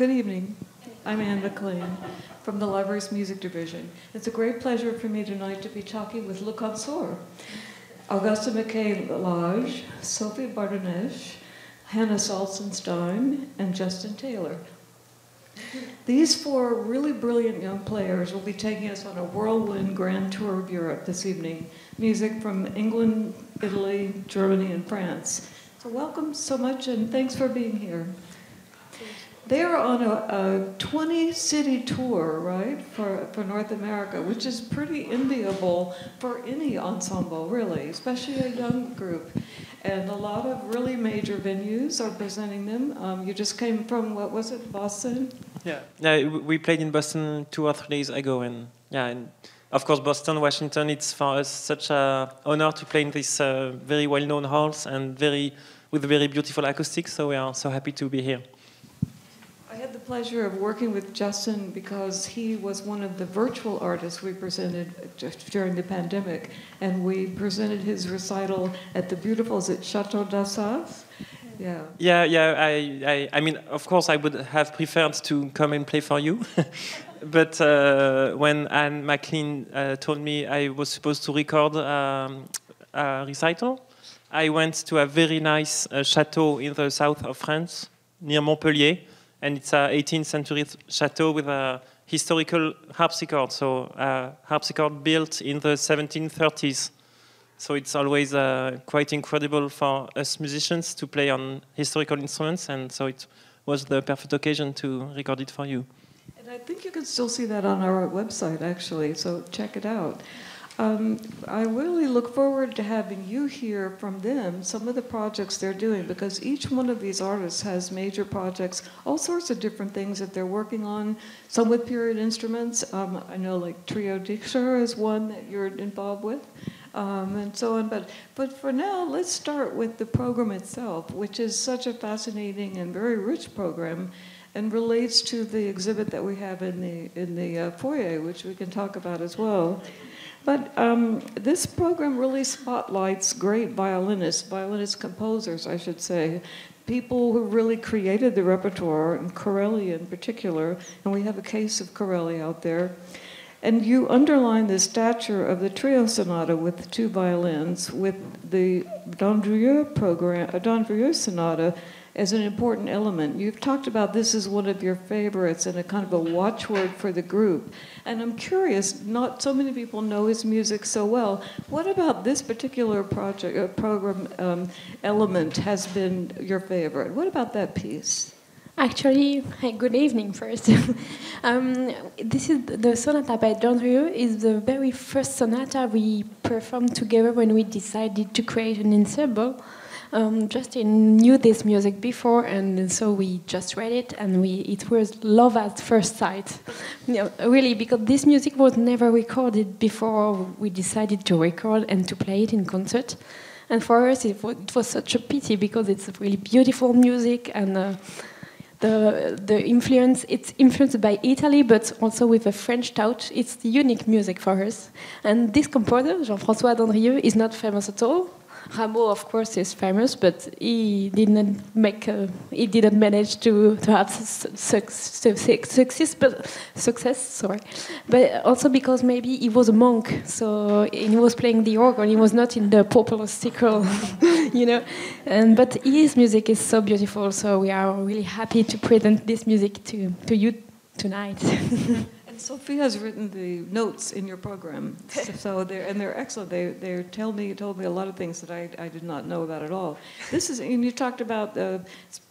Good evening. I'm Anne McLean from the library's music division. It's a great pleasure for me tonight to be talking with Le Consort. Augusta McKay Lage, Sophie Bardonnèche, Hanna Salzenstein, and Justin Taylor. These four really brilliant young players will be taking us on a whirlwind grand tour of Europe this evening. Music from England, Italy, Germany, and France. So, welcome so much, and thanks for being here. They are on a, a 20 city tour, right, for, for North America, which is pretty enviable for any ensemble, really, especially a young group. And a lot of really major venues are presenting them. Um, you just came from, what was it, Boston? Yeah, yeah we played in Boston two or three days ago. And yeah, and of course, Boston, Washington, it's for us such an honor to play in these uh, very well known halls and very, with very beautiful acoustics. So we are so happy to be here. I had the pleasure of working with Justin because he was one of the virtual artists we presented during the pandemic, and we presented his recital at the beautiful is it Chateau d'Assas. Yeah. Yeah, yeah. I, I, I mean, of course, I would have preferred to come and play for you. but uh, when Anne McLean uh, told me I was supposed to record um, a recital, I went to a very nice uh, chateau in the south of France, near Montpellier and it's a 18th century chateau with a historical harpsichord, so a harpsichord built in the 1730s. So it's always uh, quite incredible for us musicians to play on historical instruments, and so it was the perfect occasion to record it for you. And I think you can still see that on our website, actually, so check it out. Um, I really look forward to having you hear from them some of the projects they're doing because each one of these artists has major projects, all sorts of different things that they're working on. Some with period instruments. Um, I know like Trio Dixer is one that you're involved with. Um, and so on. But, but for now, let's start with the program itself, which is such a fascinating and very rich program and relates to the exhibit that we have in the, in the uh, foyer, which we can talk about as well. But um, this program really spotlights great violinists, violinist composers, I should say, people who really created the repertoire, and Corelli in particular, and we have a case of Corelli out there. And you underline the stature of the trio sonata with two violins, with the Dandrieu program, uh, Dandrieu sonata as an important element. You've talked about this as one of your favorites and a kind of a watchword for the group. And I'm curious, not so many people know his music so well. What about this particular project, uh, program um, element has been your favorite? What about that piece? Actually, good evening first. um, this is the sonata by Dandrieu is the very first sonata we performed together when we decided to create an ensemble. Um, Justin knew this music before, and so we just read it, and we it was love at first sight. really, because this music was never recorded before we decided to record and to play it in concert. And for us, it was, it was such a pity because it's really beautiful music and. Uh, the the influence it's influenced by Italy, but also with a French touch. It's the unique music for us. And this composer, Jean-François Dandrieu, is not famous at all. Rameau, of course, is famous, but he didn't make, a, he didn't manage to, to have success, but success, sorry. But also because maybe he was a monk, so he was playing the organ. He was not in the popular circle, you know. And but his music is so beautiful, so we are really happy to present this music to to you tonight. Sophie has written the notes in your program, so they're and they're excellent. They they tell me told me a lot of things that I, I did not know about at all. This is and you talked about the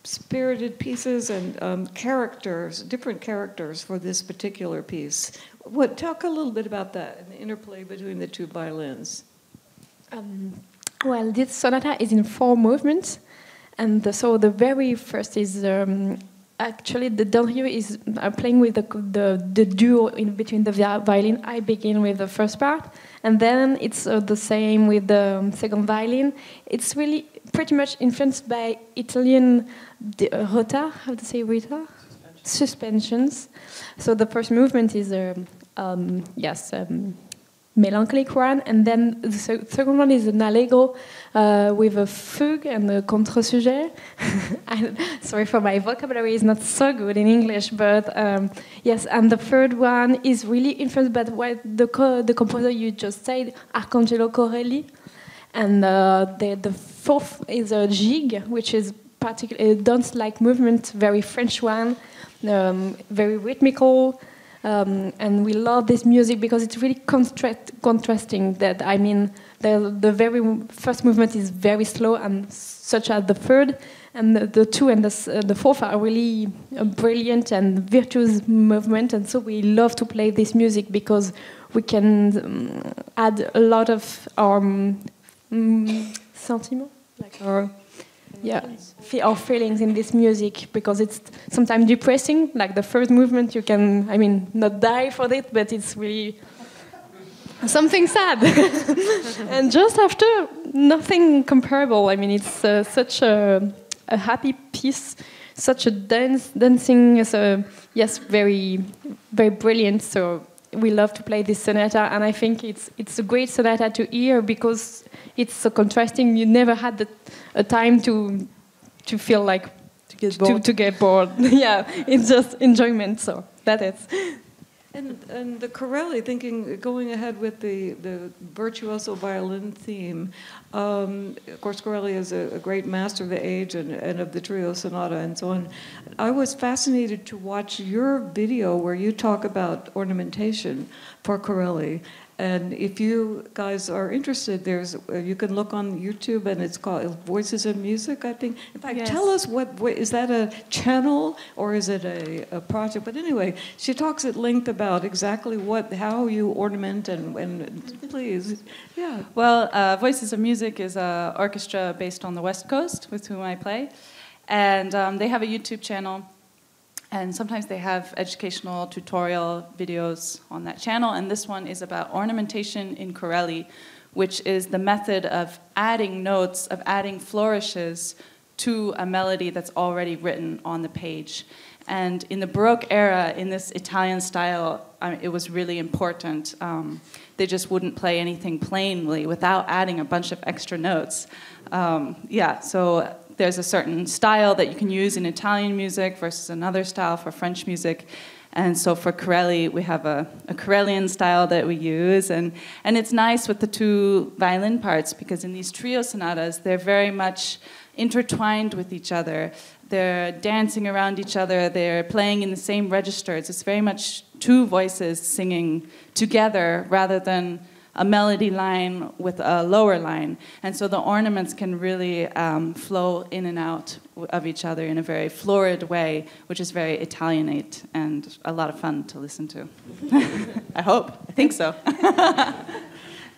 spirited pieces and um, characters, different characters for this particular piece. What talk a little bit about that and the interplay between the two violins. Um, well, this sonata is in four movements, and the, so the very first is um, actually the Dandrieu is uh, playing with the, the, the duo in between the violin. I begin with the first part, and then it's uh, the same with the um, second violin. It's really pretty much influenced by Italian uh, rota, how to say rota? Suspensions. So the first movement is, um, um, yes, um, melancholic one, and then the second one is an allegro uh, with a fugue and a contre-sujet. Sorry for my vocabulary is not so good in English, but um, yes, and the third one is really influenced by what the, co- the composer you just said, Arcangelo Corelli. And uh, the, the fourth is a jig, which is particularly dance-like movement, very French one, um, very rhythmical. Um, and we love this music because it's really contrast, contrasting. That I mean, the, the very first movement is very slow, and such as the third, and the, the two and the, uh, the fourth are really a brilliant and virtuous movement. And so we love to play this music because we can um, add a lot of our um, mm, sentiment, like our yeah, our feelings in this music because it's sometimes depressing. Like the first movement, you can, I mean, not die for it, but it's really something sad. and just after, nothing comparable. I mean, it's uh, such a, a happy piece, such a dance, dancing, so yes, very, very brilliant. So we love to play this sonata, and I think it's it's a great sonata to hear because it's so contrasting. You never had the, a time to to feel like To get to, to get bored. yeah, it's just enjoyment. So that is. And, and the Corelli, thinking, going ahead with the, the virtuoso violin theme, um, of course, Corelli is a, a great master of the age and, and of the trio sonata and so on. I was fascinated to watch your video where you talk about ornamentation for Corelli. And if you guys are interested, there's uh, you can look on YouTube, and it's called Voices of Music, I think. In fact, Yes. tell us what, what is that a channel or is it a, a project? But anyway, she talks at length about exactly what how you ornament and, and please, yeah. Well, uh, Voices of Music is an orchestra based on the West Coast with whom I play. And um, they have a YouTube channel. And sometimes they have educational tutorial videos on that channel. And this one is about ornamentation in Corelli, which is the method of adding notes, of adding flourishes to a melody that's already written on the page. And in the Baroque era, in this Italian style, I it was really important. Um, they just wouldn't play anything plainly without adding a bunch of extra notes. Um, yeah, so there's a certain style that you can use in Italian music versus another style for French music. And so for Corelli, we have a, a Corellian style that we use. And, and it's nice with the two violin parts because in these trio sonatas, they're very much intertwined with each other. They're dancing around each other, they're playing in the same registers. It's very much two voices singing together rather than a melody line with a lower line. And so the ornaments can really um, flow in and out of each other in a very florid way, which is very Italianate and a lot of fun to listen to. I hope. I think so.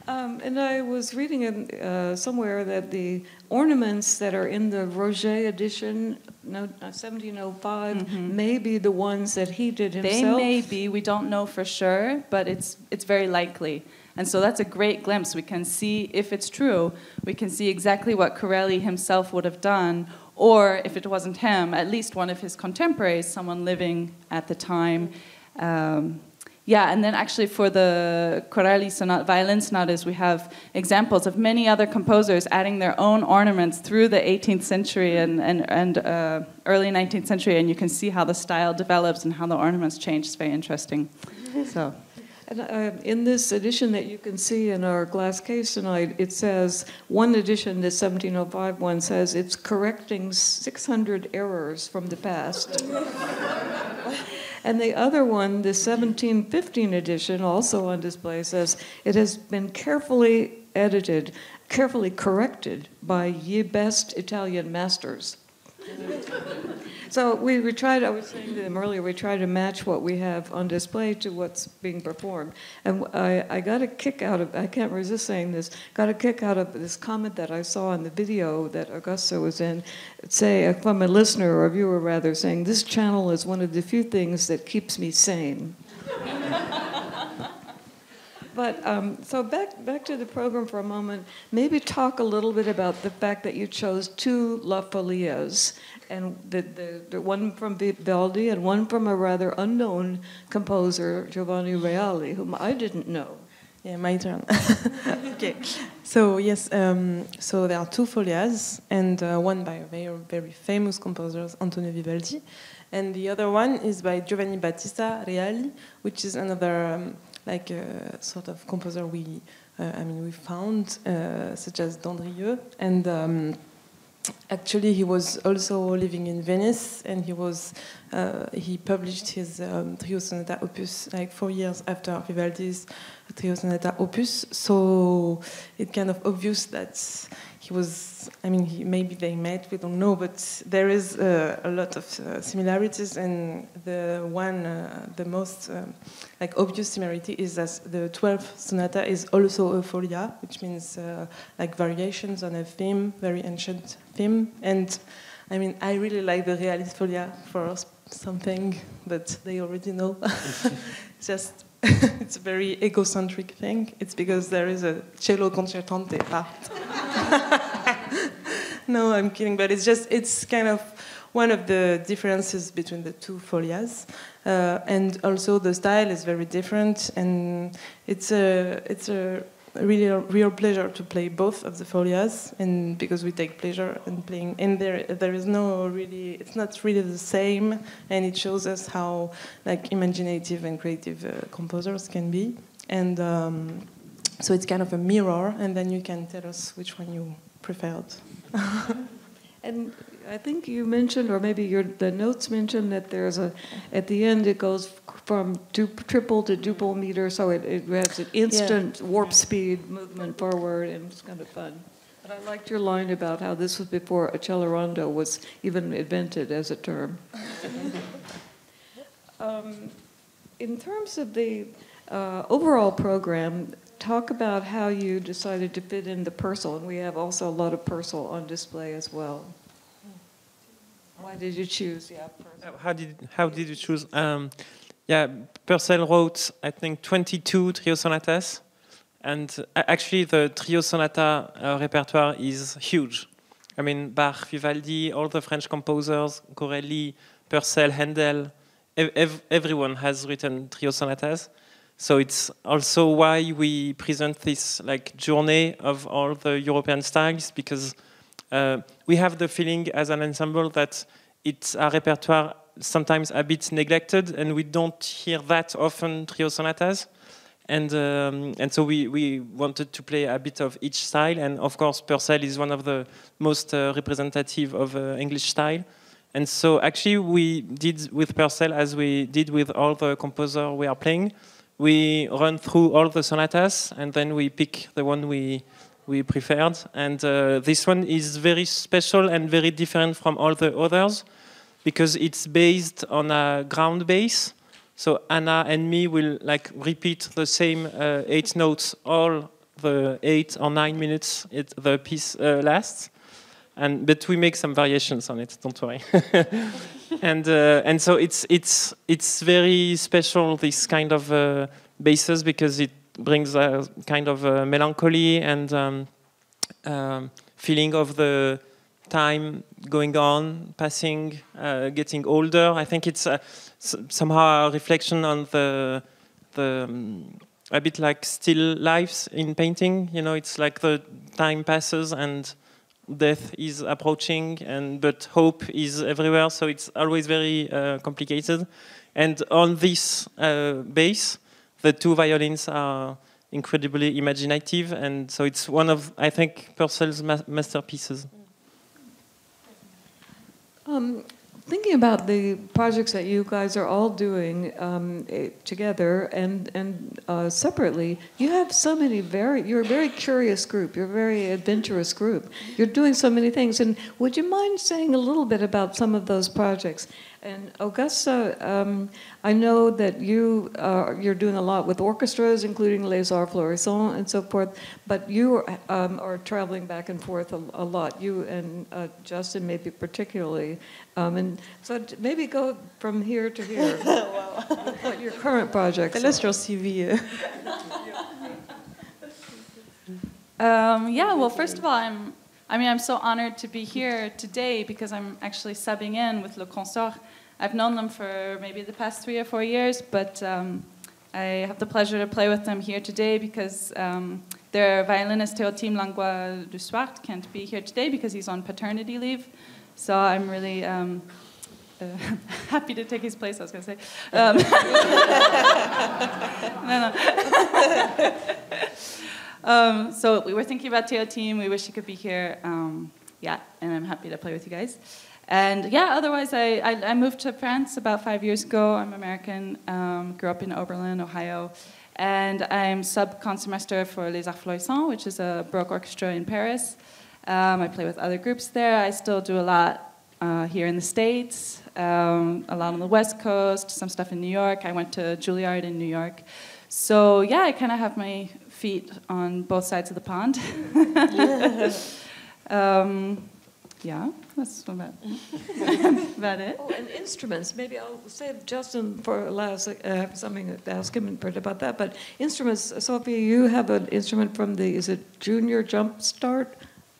Um, and I was reading in, uh, somewhere that the ornaments that are in the Roger edition, no, uh, 1705, may be the ones that he did himself. They may be, we don't know for sure, but it's, it's very likely. And so that's a great glimpse. We can see, if it's true, we can see exactly what Corelli himself would have done, or if it wasn't him, at least one of his contemporaries, someone living at the time. Um, yeah, and then actually for the Corelli sonat, violin sonatas, we have examples of many other composers adding their own ornaments through the 18th century and, and, and uh, early 19th century, and you can see how the style develops and how the ornaments change. It's very interesting. So, And uh, in this edition that you can see in our glass case tonight, it says one edition, the 1705 one, says it's correcting 600 errors from the past. and the other one, the 1715 edition, also on display, says it has been carefully edited, carefully corrected by ye best Italian masters. So we, we tried, I was saying to them earlier, we try to match what we have on display to what's being performed. And I, I got a kick out of, I can't resist saying this, got a kick out of this comment that I saw in the video that Augusta was in, say, uh, from a listener or a viewer rather, saying, this channel is one of the few things that keeps me sane. But um, so back back to the program for a moment. Maybe talk a little bit about the fact that you chose two La Folias, and the, the, the one from Vivaldi and one from a rather unknown composer, Giovanni Reali, whom I didn't know. Yeah, my turn. okay. So yes, um, so there are two folias, and uh, one by a very very famous composer, Antonio Vivaldi, and the other one is by Giovanni Battista Reali, which is another um, like sort of composer we, uh, I mean, we found, uh, such as Dandrieu, and. Um, actually he was also living in Venice and he was uh, he published his um, trio sonata opus like four years after Vivaldi's trio sonata opus so it's kind of obvious that he was I mean he, maybe they met we don't know but there is uh, a lot of uh, similarities and the one uh, the most um, like obvious similarity is that the 12th sonata is also a folia which means uh, like variations on a theme very ancient theme. And I mean I really like the Reali's folia for something that they already know. Just it's a very egocentric thing. It's because there is a cello concertante part. no, I'm kidding, but it's just it's kind of one of the differences between the two folias, uh, and also the style is very different, and it's a it's a really a real pleasure to play both of the folias and because we take pleasure in playing and there there is no really it's not really the same and it shows us how like imaginative and creative uh, composers can be. And um, so it's kind of a mirror and then you can tell us which one you preferred and I think you mentioned, or maybe your, the notes mentioned that there's a, at the end it goes from du- triple to duple meter, so it, it has an instant yeah. warp speed movement forward, and it's kind of fun. But I liked your line about how this was before accelerando was even invented as a term. um, in terms of the uh, overall program, talk about how you decided to fit in the Purcell, and we have also a lot of Purcell on display as well. Why did you choose? Yeah, how did how did you choose? Um, yeah, Purcell wrote I think 22 trio sonatas, and uh, actually the trio sonata uh, repertoire is huge. I mean Bach, Vivaldi, all the French composers, Corelli, Purcell, Handel, ev everyone has written trio sonatas. So it's also why we present this like journey of all the European styles because uh, we have the feeling as an ensemble that it's a repertoire sometimes a bit neglected, and we don't hear that often trio sonatas. And, um, and so we, we wanted to play a bit of each style, and of course Purcell is one of the most uh, representative of uh, English style. And so actually we did with Purcell as we did with all the composers we are playing. We run through all the sonatas, and then we pick the one we we preferred. And uh, this one is very special and very different from all the others because it's based on a ground bass. So Anna and me will like repeat the same uh, eight notes all the eight or nine minutes it, the piece uh, lasts. And but we make some variations on it. Don't worry. and uh, and so it's it's it's very special this kind of uh, basses because it brings a kind of a melancholy and um, um, feeling of the time going on, passing, uh, getting older. I think it's uh, somehow a reflection on the the um, a bit like still lives in painting. You know, it's like the time passes and death is approaching, and but hope is everywhere. So it's always very uh, complicated. And on this uh, base, the two violins are incredibly imaginative, and so it's one of I think Purcell's ma masterpieces. Um, thinking about the projects that you guys are all doing um, eh, together and and uh, separately, you have so many very. You're a very curious group. You're a very adventurous group. You're doing so many things. And would you mind saying a little bit about some of those projects? And Augusta, um, I know that you uh, you're doing a lot with orchestras, including Les Arts Florissants and so forth. But you um, are traveling back and forth a, a lot. You and uh, Justin, maybe particularly. Um, and so maybe go from here to here. what your current projects? Tell us your CV. Um, yeah. Well, first of all, I'm. I mean, I'm so honored to be here today because I'm actually subbing in with Le Consort I've known them for maybe the past three or four years, but um, I have the pleasure to play with them here today because um, their violinist Théotime Langlois de Swarte can't be here today because he's on paternity leave. So I'm really um, uh, happy to take his place, I was going to say. Um, no, no. um, so we were thinking about Théotime. We wish he could be here. Um, yeah, and I'm happy to play with you guys. And yeah, otherwise, I, I, I moved to France about five years ago. I'm American, um, grew up in Oberlin, Ohio. And I'm sub concertmaster for Les Arts Florissants, which is a Baroque orchestra in Paris. Um, I play with other groups there. I still do a lot uh, here in the States, um, a lot on the West Coast, some stuff in New York. I went to Juilliard in New York. So yeah, I kind of have my feet on both sides of the pond. um, yeah, that's about, about it. Oh, and instruments. Maybe I'll save Justin for last. I have something to ask him about that. But instruments, Sophie, you have an instrument from the is it Junior Jumpstart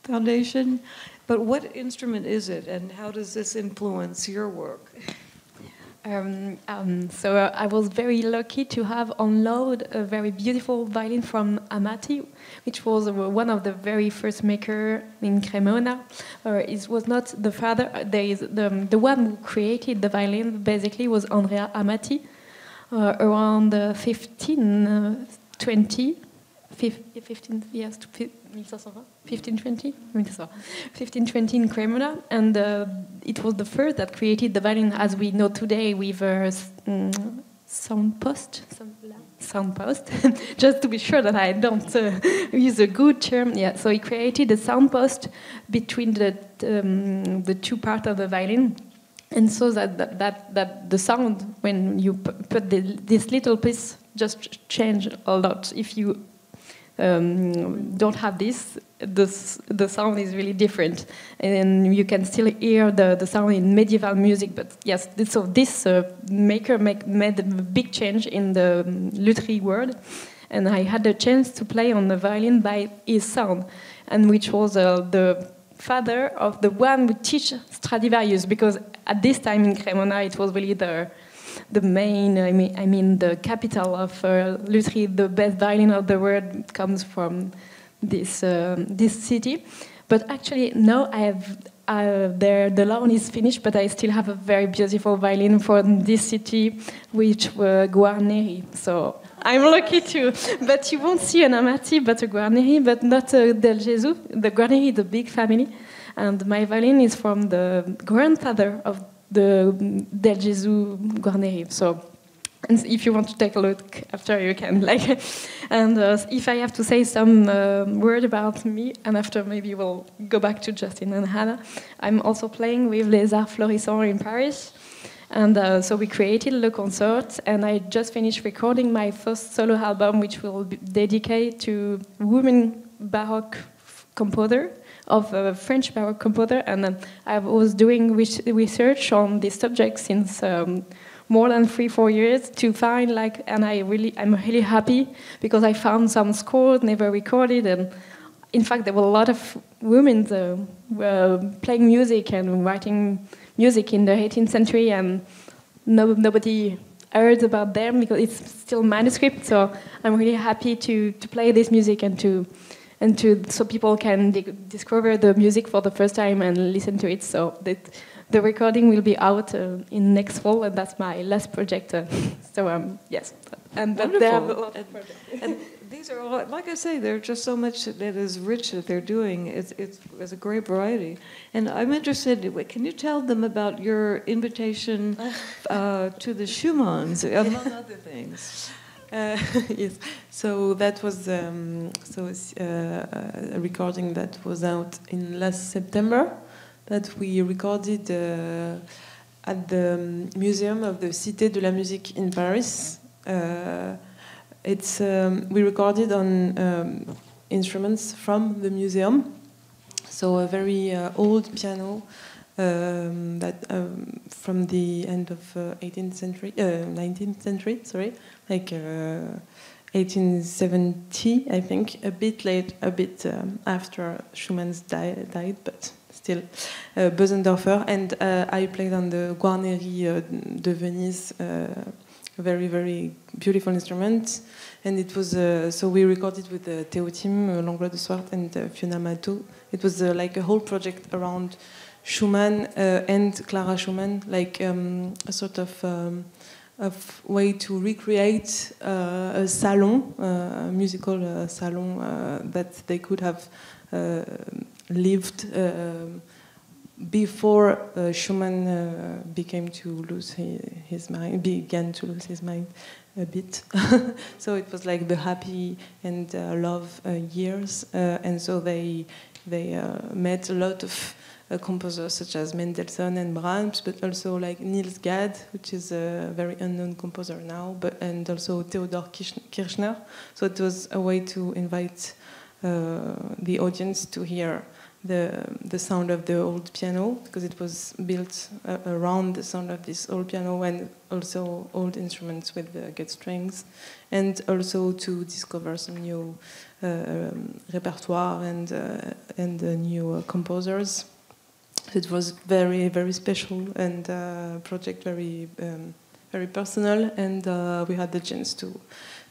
Foundation? But what instrument is it, and how does this influence your work? Um, um, so uh, I was very lucky to have on load a very beautiful violin from Amati, which was uh, one of the very first maker in Cremona. Uh, it was not the father. Uh, there is the, um, the one who created the violin. Basically, was Andrea Amati, uh, around uh, 15, 20, 15 years to 1520, 1520 in Cremona, and uh, it was the first that created the violin as we know today with a um, sound post. Sound post, just to be sure that I don't uh, use a good term. Yeah, so he created a sound post between the um, the two parts of the violin, and so that that, that, that the sound when you put the, this little piece just change a lot. If you um, don't have this, the, the sound is really different. And you can still hear the, the sound in medieval music. But yes, so this uh, maker make, made a big change in the um, lutherie world. And I had the chance to play on the violin by his son, and which was uh, the father of the one who teach Stradivarius, because at this time in Cremona it was really the the main, I mean, I mean the capital of uh, Lutherie, the best violin of the world comes from this, uh, this city. But actually, now I have, uh, there, the loan is finished, but I still have a very beautiful violin from this city, which were Guarneri. So I'm lucky too. But you won't see an Amati, but a Guarneri, but not a Del Gesù. The Guarneri, the big family. And my violin is from the grandfather of the Del Gesù Guarneri. So and if you want to take a look after, you can. Like, and uh, if I have to say some uh, word about me, and after maybe we'll go back to Justin and Hannah. I'm also playing with Les Arts Florissants in Paris, and uh, so we created Le Consort, and I just finished recording my first solo album, which will be dedicated to women Baroque composer of a French Baroque composer, and I was doing research on this subject since um, more than three, four years to find like, and I really, I'm really happy because I found some scores never recorded, and in fact, there were a lot of women uh, were playing music and writing music in the 18th century, and no, nobody heard about them because it's still manuscript. So I'm really happy to to play this music and to and to so people can discover the music for the first time and listen to it. So that the recording will be out uh, in next fall, and that's my last project. Uh, so um, yes, and but they have a lot of projects. and these are all, like I say, there's just so much that is rich that they're doing. It's, it's, it's a great variety. And I'm interested, can you tell them about your invitation uh, to the Schumanns, among other things? Uh, yes, so that was um, so uh, a recording that was out in last September that we recorded uh, at the um, Museum of the Cité de la Musique in Paris. Uh, it's um, we recorded on um, instruments from the museum, so a very uh, old piano um, that um, from the end of uh, 18th century, uh, 19th century, sorry, like 1870, uh, I think, a bit late, a bit um, after Schumann's di died, but still uh, Bösendorfer, and uh, I played on the Guarneri de Venise a very very beautiful instrument. And it was uh, so we recorded with the Théotime, uh, Langlois de Swarte and uh, Fiona Mato. It was uh, like a whole project around Schumann uh, and Clara Schumann, like um, a sort of um, way to recreate uh, a salon, uh, a musical salon that they could have lived before uh, Schumann uh, became to lose his, mind, began to lose his mind a bit. so it was like the happy and uh, love years, and so they they met a lot of composers such as Mendelssohn and Brahms, but also like Niels Gade, which is a very unknown composer now, but and also Theodor Kirchner. So it was a way to invite uh, the audience to hear the the sound of the old piano because it was built uh, around the sound of this old piano and also old instruments with the gut strings, and also to discover some new uh, um, repertoire and uh, and new uh, composers. It was very very special and uh, project very um, very personal, and uh, we had the chance to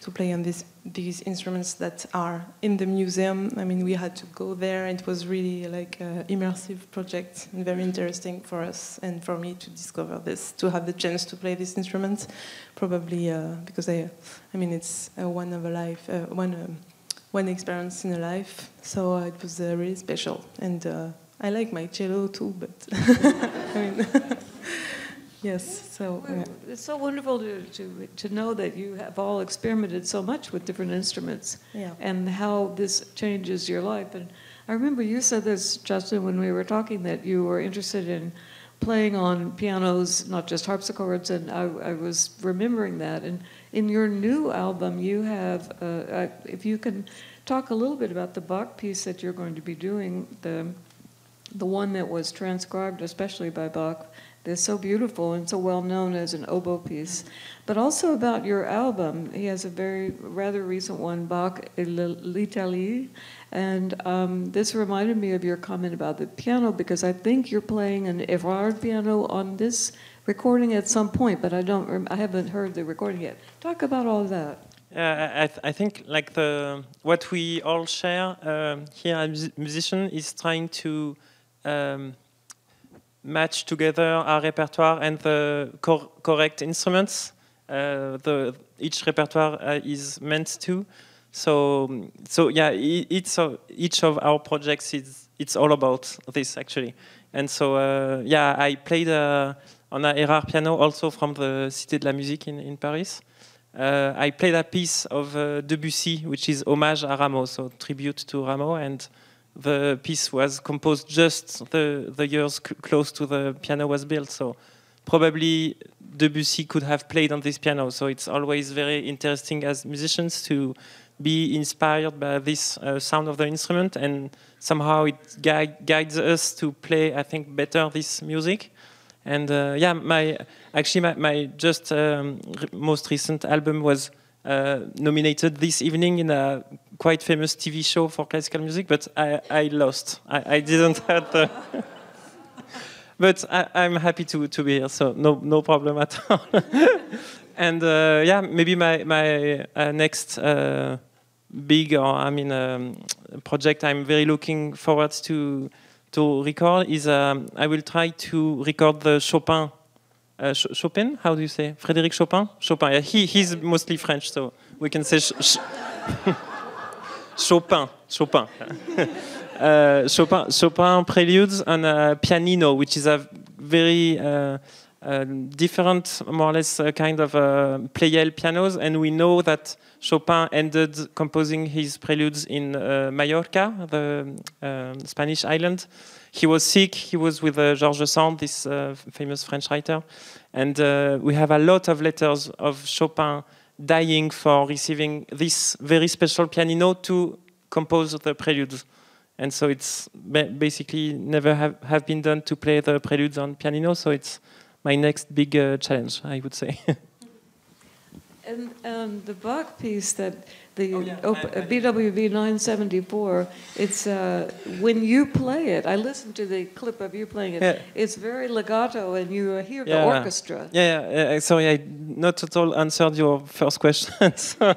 to play on these these instruments that are in the museum. I mean, we had to go there. And it was really like an immersive project and very interesting for us and for me to discover this, to have the chance to play these instruments. Probably uh, because I, I mean, it's one of a life, uh, one um, one experience in a life. So uh, it was uh, really special, and I like my cello too. But I mean. Yes, so yeah. It's so wonderful to, to, to know that you have all experimented so much with different instruments yeah. and how this changes your life. And I remember you said this, Justin, when we were talking, that you were interested in playing on pianos, not just harpsichords, and I, I was remembering that. And in your new album, you have, uh, uh, if you can talk a little bit about the Bach piece that you're going to be doing, the, the one that was transcribed especially by Bach. They're so beautiful and so well known as an oboe piece. But also about your album. He has a very rather recent one, Bach et l'Italie. And um, this reminded me of your comment about the piano because I think you're playing an Erard piano on this recording at some point, but I don't. I haven't heard the recording yet. Talk about all that. Yeah, I, th- I think like the what we all share um, here as mus- musician is trying to um, match together our repertoire and the cor- correct instruments. Uh, the each repertoire uh, is meant to. So so yeah, each of each of our projects is it's all about this actually. And so uh, yeah, I played uh, on a Erard piano also from the Cité de la Musique in, in Paris. Uh, I played a piece of uh, Debussy, which is homage à Rameau, so tribute to Rameau, and the piece was composed just the, the years close to the piano was built. So probably Debussy could have played on this piano. So it's always very interesting as musicians to be inspired by this uh, sound of the instrument, and somehow it gui- guides us to play, I think, better this music. And uh, yeah, my actually my, my just um, most recent album was uh, nominated this evening in a quite famous TV show for classical music, but I, I lost. I, I didn't have the. but I, I'm happy to, to be here, so no no problem at all. and uh, yeah, maybe my my uh, next uh, big or I mean um, project I'm very looking forward to to record is um, I will try to record the Chopin. Uh, Chopin? How do you say? Frédéric Chopin? Chopin. Yeah, he, he's mostly French, so we can say ch- ch- Chopin. Chopin. uh, Chopin. Chopin preludes on a pianino, which is a very uh, uh, different, more or less, uh, kind of uh, Pleyel pianos, and we know that Chopin ended composing his preludes in uh, Mallorca, the um Spanish island. He was sick. He was with uh, George Sand, this uh, famous French writer, and uh, we have a lot of letters of Chopin dying for receiving this very special pianino to compose the preludes. And so it's basically never have, have been done to play the preludes on pianino. So it's my next big uh, challenge, I would say. And um, the Bach piece that the Oh, yeah, op- I- I- BWV 974. It's uh, when you play it. I listened to the clip of you playing it. Yeah. It's very legato, and you hear the orchestra. Yeah, yeah, uh, sorry, I not at all answered your first question.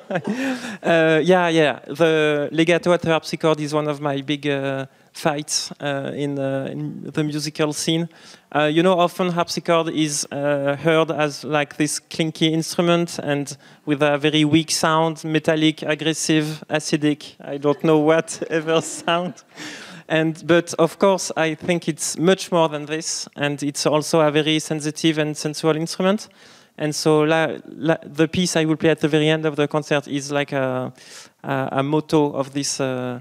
Uh, yeah, yeah, the legato at the harpsichord is one of my big uh, fights uh, in, uh, in the musical scene. Uh, you know, often harpsichord is heard as like this clinky instrument and with a very weak sound, metallic, aggressive, acidic, I don't know whatever sound. And but of course, I think it's much more than this, and it's also a very sensitive and sensual instrument. And so, la, la, the piece I will play at the very end of the concert is like a, a, a motto of this uh,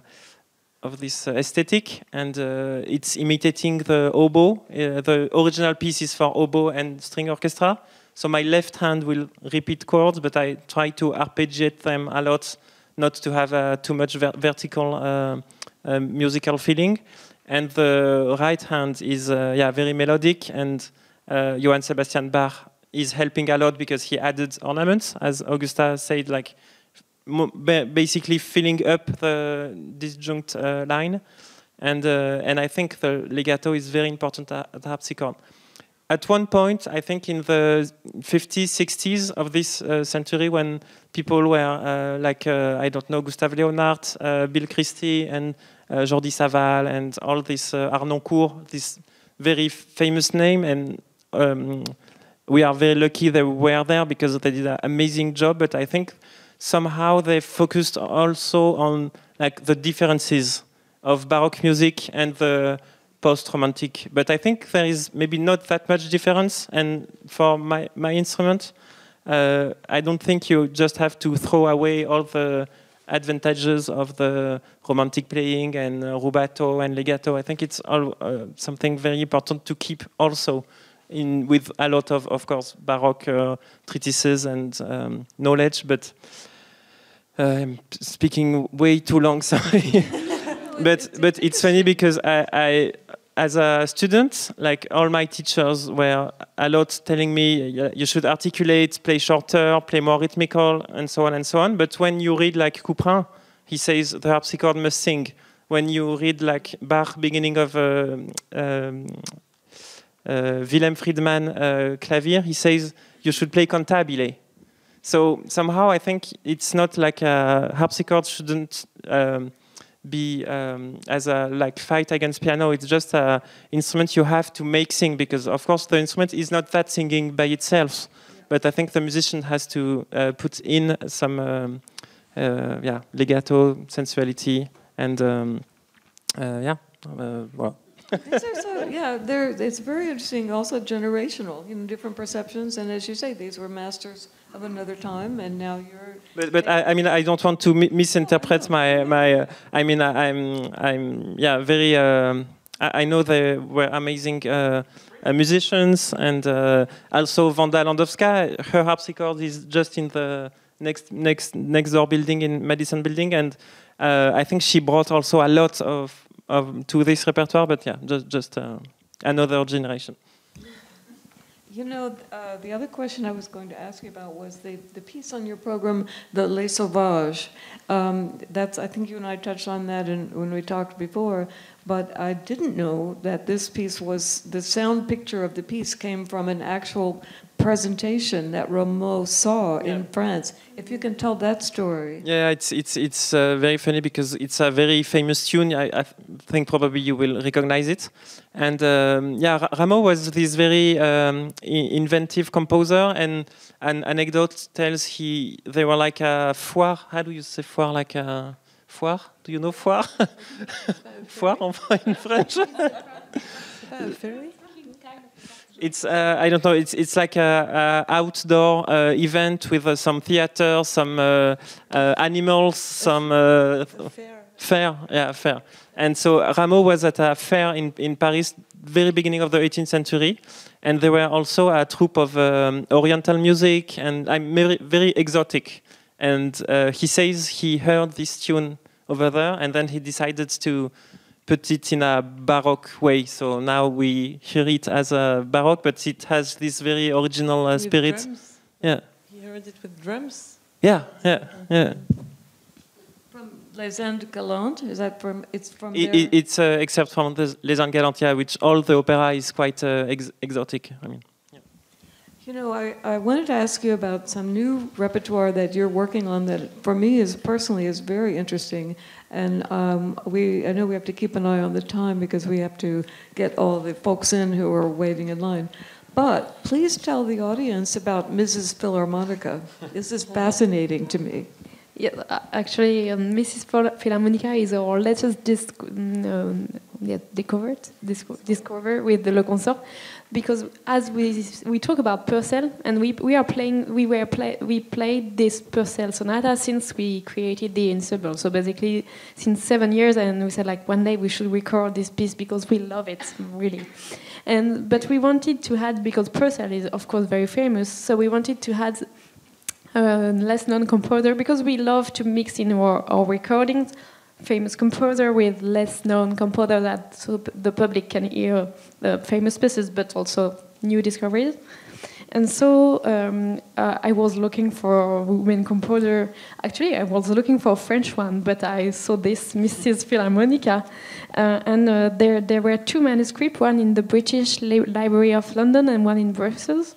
of this uh, aesthetic, and uh, it's imitating the oboe. Uh, the original piece is for oboe and string orchestra. So my left hand will repeat chords, but I try to arpeggiate them a lot, not to have uh, too much ver vertical uh, um, musical feeling. And the right hand is uh, yeah very melodic, and uh, Johann Sebastian Bach is helping a lot because he added ornaments, as Augusta said, like basically filling up the disjunct uh, line. And, uh, and I think the legato is very important at, at harpsichord. At one point, I think in the 50s, 60s of this uh, century, when people were uh, like, uh, I don't know, Gustave Leonhardt, uh, Bill Christie, and uh, Jordi Savall, and all this uh, Harnoncourt, this very famous name, and um, we are very lucky they were there because they did an amazing job. But I think somehow they focused also on like the differences of Baroque music and the post-romantic. But I think there is maybe not that much difference. And for my my instrument, uh, I don't think you just have to throw away all the advantages of the romantic playing and uh, rubato and legato. I think it's all uh, something very important to keep also in with a lot of, of course, Baroque uh, treatises and um, knowledge. But I'm speaking way too long, sorry. but but it's funny because I, I, as a student, like all my teachers were a lot telling me you should articulate, play shorter, play more rhythmical, and so on and so on. But when you read like Couperin, he says the harpsichord must sing. When you read like Bach, beginning of uh, um, uh, Wilhelm Friedemann uh, clavier, he says you should play cantabile. So somehow I think it's not like a harpsichord shouldn't um, be um, as a like fight against piano. It's just a instrument you have to make sing because of course the instrument is not that singing by itself. But I think the musician has to uh, put in some um, uh, yeah legato sensuality and um, uh, yeah uh, well so, yeah, they're, it's very interesting, also generational, you know, different perceptions. And as you say, these were masters of another time, and now you're. But, but I, I mean, I don't want to mi- misinterpret my my. Uh, I mean, I, I'm I'm yeah very. Um, I, I know they were amazing uh, uh, musicians, and uh, also Wanda Landowska. Her harpsichord is just in the next next next door building in Madison Building, and uh, I think she brought also a lot of of to this repertoire. But yeah, just just uh, another generation. You know, uh, the other question I was going to ask you about was the, the piece on your program, the Les Sauvages. Um, that's I think you and I touched on that in, when we talked before, but I didn't know that this piece was the sound picture of the piece came from an actual presentation that Rameau saw in France. If you can tell that story. Yeah, it's it's it's uh, very funny because it's a very famous tune. I, I think probably you will recognize it. And um, yeah, Rameau was this very um, inventive composer. And an anecdote tells he they were like a foire. How do you say foire? Like a foire? Do you know foire? foire in French. It's uh, I don't know. It's it's like a, outdoor uh, event with uh, some theater, some uh, uh, animals, some uh, fair. Yeah, fair. And so Rameau was at a fair in in Paris, very beginning of the 18th century, and there were also a troupe of um, Oriental music and I'm very very exotic. And uh, he says he heard this tune over there, and then he decided to put it in a baroque way. So now we hear it as a baroque, but it has this very original uh, With spirit. drums? Yeah, You heard it with drums? yeah, yeah, yeah. Les Indes Galantes, is that from, it's from I- there? I- it's uh, except from the Les Indes Galantes, which all the opera is quite uh, ex- exotic. I mean, You know, I, I wanted to ask you about some new repertoire that you're working on that, for me, is personally is very interesting. And um, we, I know we have to keep an eye on the time because we have to get all the folks in who are waiting in line. But please tell the audience about Mrs. Philharmonica. This is fascinating to me. Yeah, actually, um, Mrs. Phil- Philarmonica is our latest disc- mm, um, yeah, discovered, disco- discover with the Le Consort, because as we we talk about Purcell, and we we are playing, we were play, we played this Purcell sonata since we created the ensemble. So basically, since seven years, and we said like one day we should record this piece because we love it really. And but we wanted to add because Purcell is of course very famous, so we wanted to add a less known composer because we love to mix in our, our recordings famous composer with less known composer that so the public can hear the famous pieces but also new discoveries and so um, uh, I was looking for a women composer. Actually, I was looking for a French one, but I saw this Mrs. Philarmonica, uh, and uh, there there were two manuscripts, one in the British Library of London and one in Brussels,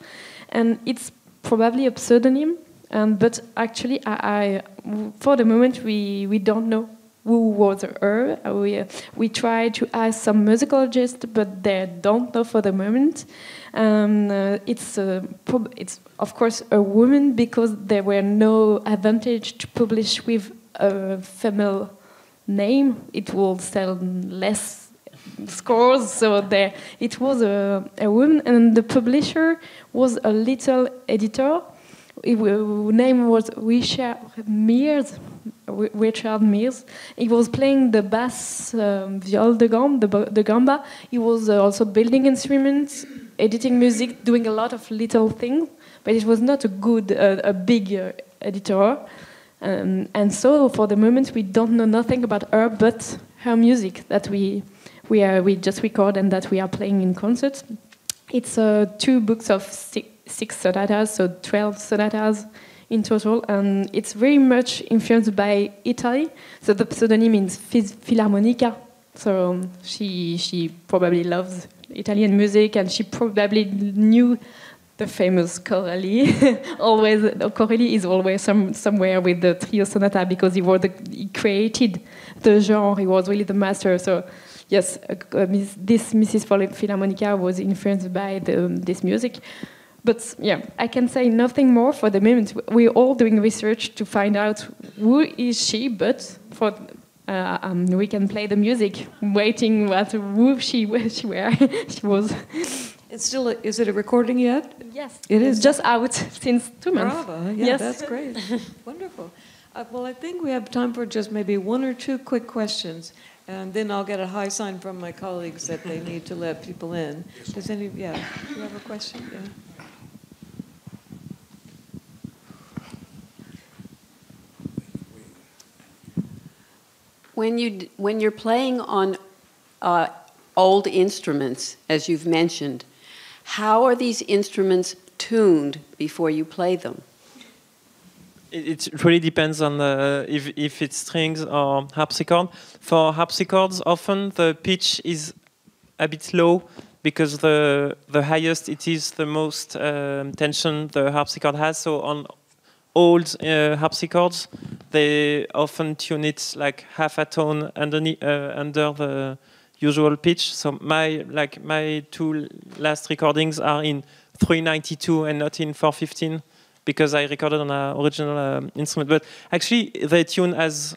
and it's probably a pseudonym. Um, but actually, I, I, for the moment, we, we don't know who was her. Uh, We, uh, we tried to ask some musicologists, but they don't know for the moment. Um, uh, it's, uh, it's, of course, a woman because there were no advantage to publish with a female name. It will sell less scores, so there it was a, a woman, and the publisher was a little editor name was Richard Meares. Richard Meares. He was playing the bass um, viol de gamme, the, the gamba. He was uh, also building instruments, editing music, doing a lot of little things. But it was not a good, uh, a big uh, editor. Um, and so, for the moment, we don't know nothing about her, but her music that we we are we just record and that we are playing in concerts. It's uh, two books of six, six sonatas, so 12 sonatas in total, and it's very much influenced by Italy. So the pseudonym means Philarmonica. So um, she she probably loves Italian music, and she probably knew the famous Corelli. always Corelli is always some, somewhere with the trio sonata because he was the, he created the genre. He was really the master. So yes, uh, uh, this Mrs. Phil- Philarmonica was influenced by the, this music. But yeah, I can say nothing more for the moment. We're all doing research to find out who is she, but for uh, um, we can play the music, waiting what who she she were she was. It's still, a, is it a recording yet? Yes, It is. It's just out since two months. Bravo. Yeah, Yes. that's great. Wonderful. Uh, well, I think we have time for just maybe one or two quick questions, and then I'll get a high sign from my colleagues that they need to let people in. Does any, yeah, you have a question? Yeah. When you when you're playing on uh, old instruments, as you've mentioned, how are these instruments tuned before you play them? It, it really depends on the, if, if it's strings or harpsichord. For harpsichords, often the pitch is a bit low because the the highest it is, the most um, tension the harpsichord has. So on old uh, harpsichords, they often tune it like half a tone underneath, uh, under the usual pitch. So my like my two last recordings are in 392 and not in 415 because I recorded on an original um, instrument. But actually, they tune as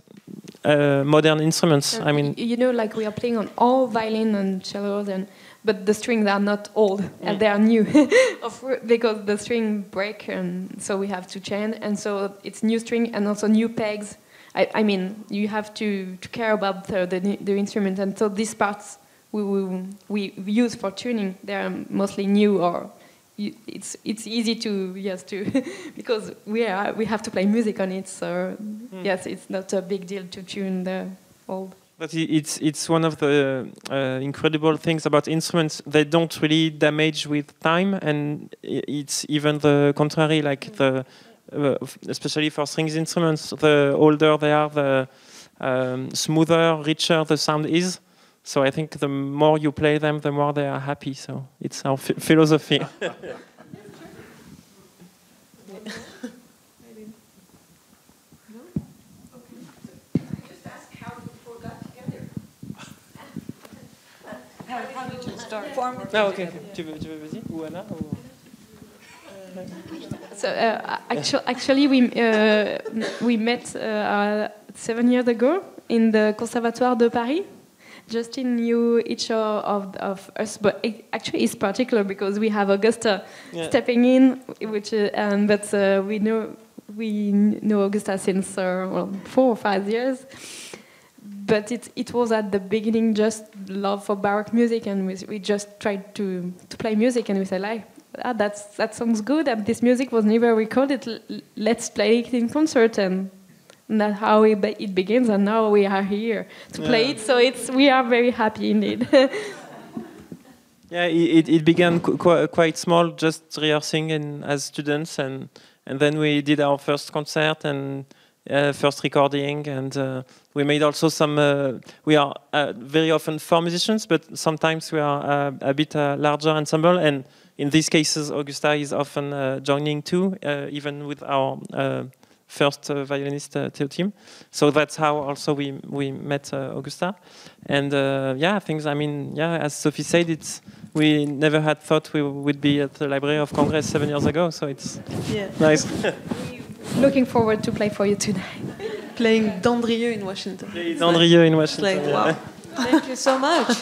uh, modern instruments. I mean, you know, like we are playing on all violin and cellos, and but the strings are not old and they are new, of because the string break, and so we have to change, and so it's new string and also new pegs. I, I mean, you have to, to care about the, the, the instrument, and so these parts we, we, we use for tuning, they are mostly new or it's it's easy to yes to because we are we have to play music on it so hmm. yes it's not a big deal to tune the old But it's it's one of the uh, incredible things about instruments. They don't really damage with time, and it's even the contrary. Like the, uh, especially for strings instruments, the older they are, the um, smoother, richer the sound is. So I think the more you play them, the more they are happy. So it's our ph- philosophy. Ah, ok, ok. Tu veux, tu veux, vas-y, ou Anna ou... So uh, actually, actually, we uh, we met uh, seven years ago in the Conservatoire de Paris. Justin knew each of, of us, but it actually it's particular because we have Augusta Yeah. stepping in, which uh, um, but uh, we know we know Augusta since uh, well, four or five years. But it it was at the beginning just love for baroque music, and we, we just tried to to play music, and we said like. Ah, that's, that sounds good. And this music was never recorded. Let's play it in concert, and and that's how it, it begins. And now we are here to play Yeah. it. So it's we are very happy indeed. Yeah, it, it- began qu- qu- quite small, just rehearsing in, as students, and and then we did our first concert and first recording, and uh, we made also some. Uh, we are uh, very often four musicians, but sometimes we are uh, a bit uh, larger ensemble, and in these cases, Augusta is often uh, joining too, uh, even with our. Uh, First uh, violinist uh, Théotime, so that's how also we we met uh, Augusta, and uh, yeah, things. I mean, yeah, as Sophie said, it's we never had thought we would be at the Library of Congress seven years ago, so it's Yeah. nice. Looking forward to play for you tonight. Playing Dandrieu in Washington. Dandrieu in Washington. like, yeah. wow. Thank you so much.